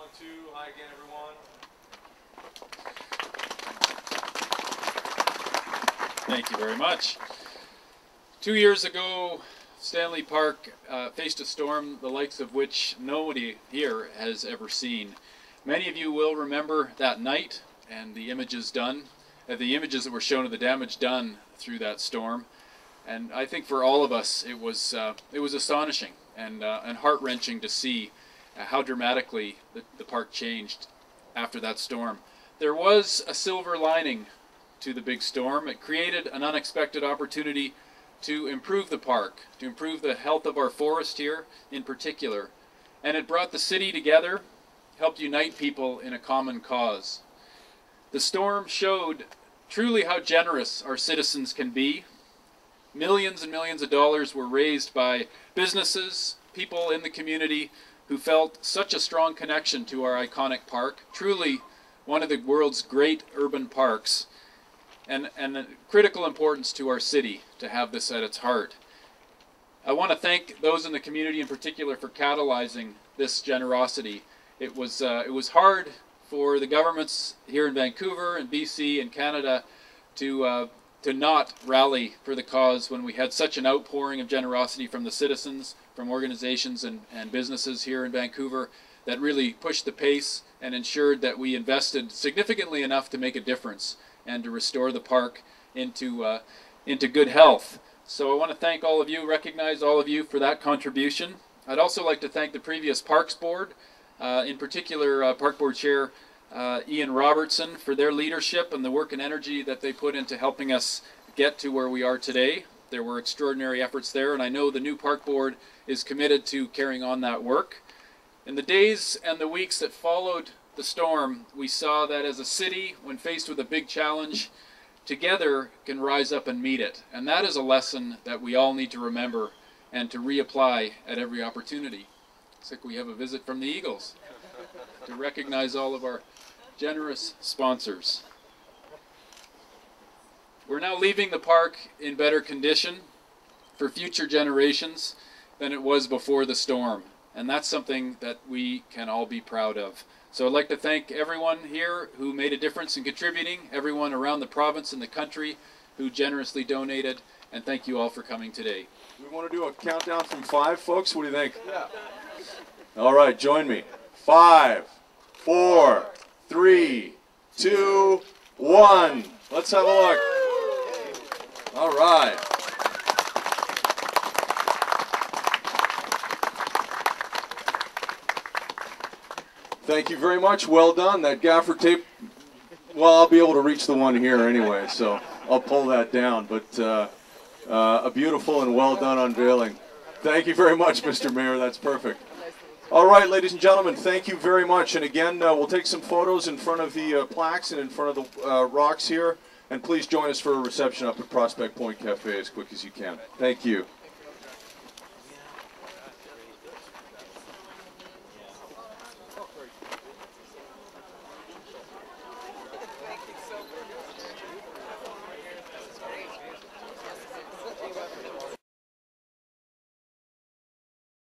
one, two. Hi again, everyone. Thank you very much. Two years ago, Stanley Park uh, faced a storm the likes of which nobody here has ever seen. Many of you will remember that night and the images done, uh, the images that were shown of the damage done through that storm. And I think for all of us, it was uh, it was astonishing and uh, and heart wrenching to see Uh, how dramatically the, the park changed after that storm. There was a silver lining to the big storm. It created an unexpected opportunity to improve the park, to improve the health of our forest here in particular. And it brought the city together, helped unite people in a common cause. The storm showed truly how generous our citizens can be. Millions and millions of dollars were raised by businesses, people in the community who felt such a strong connection to our iconic park, truly one of the world's great urban parks and, and the critical importance to our city to have this at its heart. I want to thank those in the community in particular for catalyzing this generosity. It was, uh, it was hard for the governments here in Vancouver and BC and Canada to, uh, to not rally for the cause when we had such an outpouring of generosity from the citizens, from organizations and, and businesses here in Vancouver that really pushed the pace and ensured that we invested significantly enough to make a difference and to restore the park into, uh, into good health. So I want to thank all of you, recognize all of you for that contribution. I'd also like to thank the previous Parks Board, uh, in particular uh, Park Board Chair uh, Ian Robertson for their leadership and the work and energy that they put into helping us get to where we are today. There were extraordinary efforts there, and I know the new Park Board is committed to carrying on that work. In the days and the weeks that followed the storm, we saw that as a city, when faced with a big challenge, together can rise up and meet it. And that is a lesson that we all need to remember and to reapply at every opportunity. It's like we have a visit from the Eagles to recognize all of our generous sponsors. We're now leaving the park in better condition for future generations than it was before the storm. And that's something that we can all be proud of. So I'd like to thank everyone here who made a difference in contributing, everyone around the province and the country who generously donated, and thank you all for coming today. We want to do a countdown from five, folks. What do you think? Yeah. All right, join me. Five, four, three, two, one. Let's have a look. All right. Thank you very much. Well done. That gaffer tape, well, I'll be able to reach the one here anyway, so I'll pull that down. But uh, uh, a beautiful and well done unveiling. Thank you very much, Mr. Mayor. That's perfect. All right, ladies and gentlemen, thank you very much. And again, uh, we'll take some photos in front of the uh, plaques and in front of the uh, rocks here. And please join us for a reception up at Prospect Point Cafe as quick as you can. Thank you.